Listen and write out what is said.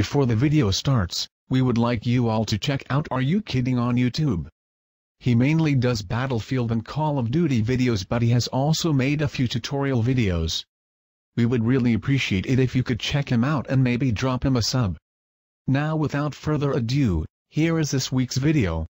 Before the video starts, we would like you all to check out Are U Kidding on YouTube. He mainly does Battlefield and Call of Duty videos but he has also made a few tutorial videos. We would really appreciate it if you could check him out and maybe drop him a sub. Now without further ado, here is this week's video.